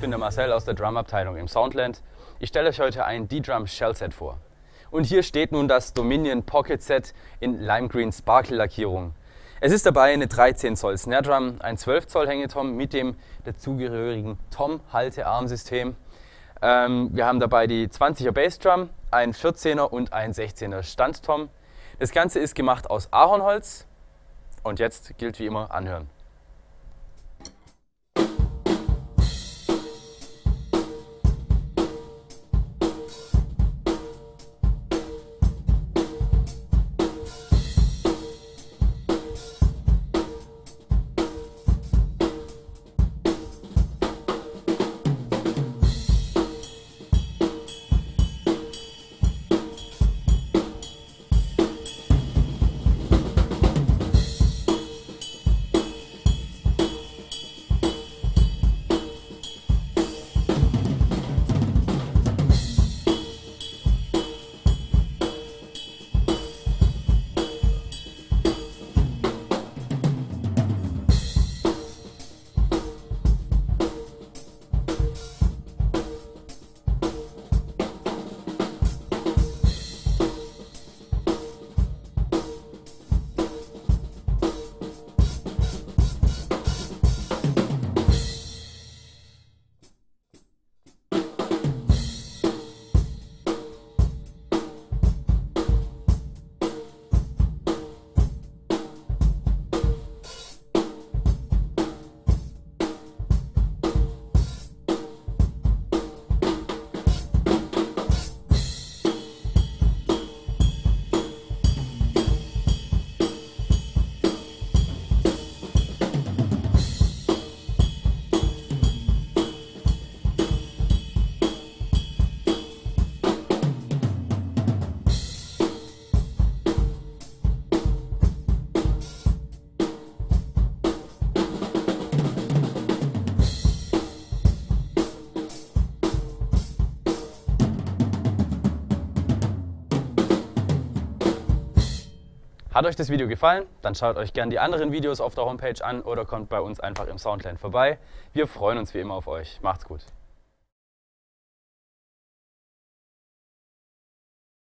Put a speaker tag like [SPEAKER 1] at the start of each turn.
[SPEAKER 1] bin der Marcel aus der Drumabteilung im Soundland. Ich stelle euch heute ein D-Drum Shell Set vor. Und hier steht nun das Dominion Pocket Set in Lime Green Sparkle Lackierung. Es ist dabei eine 13 Zoll Snare Drum, ein 12 Zoll Hängetom mit dem dazugehörigen Tom-Halte-Arm-System. Ähm, wir haben dabei die 20er Bassdrum, ein 14er und ein 16er Standtom. Das Ganze ist gemacht aus Ahornholz und jetzt gilt wie immer anhören. Hat euch das Video gefallen? Dann schaut euch gerne die anderen Videos auf der Homepage an oder kommt bei uns einfach im Soundland vorbei. Wir freuen uns wie immer auf euch. Macht's gut.